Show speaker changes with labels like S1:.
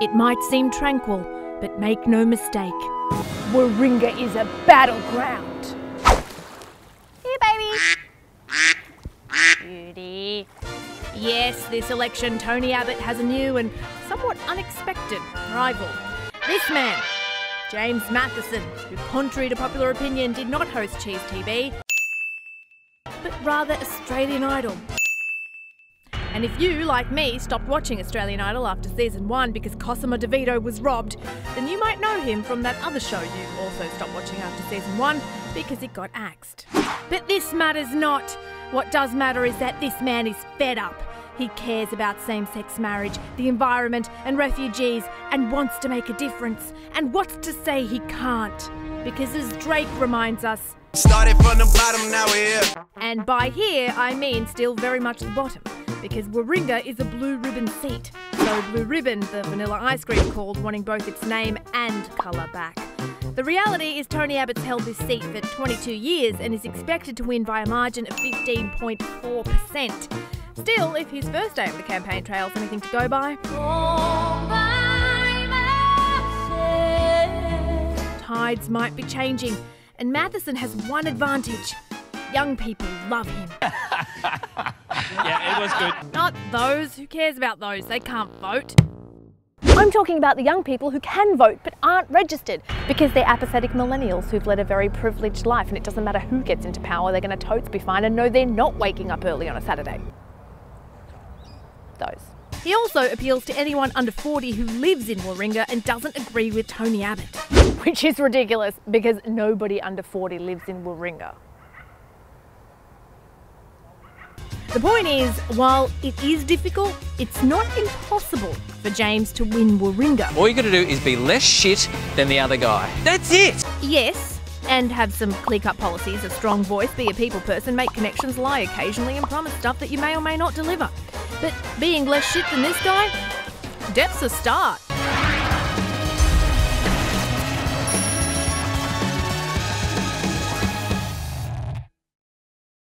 S1: It might seem tranquil, but make no mistake, Warringah is a battleground. Here, baby. Beauty. Yes, this election, Tony Abbott has a new and somewhat unexpected rival. This man, James Mathison, who, contrary to popular opinion, did not host Cheese TV, but rather Australian Idol. And if you, like me, stopped watching Australian Idol after season one because Cosima De Vito was robbed, then you might know him from that other show you also stopped watching after season one because it got axed. But this matters not. What does matter is that this man is fed up. He cares about same sex marriage, the environment, and refugees, and wants to make a difference. And what's to say he can't? Because as Drake reminds us,
S2: Started from the bottom, now we're here.
S1: and by here I mean still very much the bottom, because Warringah is a blue ribbon seat. So Blue Ribbon, the vanilla ice cream called, wanting both its name and colour back. The reality is Tony Abbott's held this seat for 22 years and is expected to win by a margin of 15.4%. Still, if his first day of the campaign trail is anything to go by, tides might be changing, and Mathison has one advantage. Young people love him.
S3: Yeah, it was good.
S1: Not those. Who cares about those? They can't vote. I'm talking about the young people who can vote but aren't registered because they're apathetic millennials who've led a very privileged life and it doesn't matter who gets into power, they're going to totes be fine and know they're not waking up early on a Saturday. Those. He also appeals to anyone under 40 who lives in Warringah and doesn't agree with Tony Abbott. Which is ridiculous because nobody under 40 lives in Warringah. The point is, while it is difficult, it's not impossible for James to win Warringah.
S3: All you got to do is be less shit than the other guy. That's it.
S1: Yes, and have some clear cut policies, a strong voice, be a people person, make connections, lie occasionally, and promise stuff that you may or may not deliver. But being less shit than this guy, depth's a start.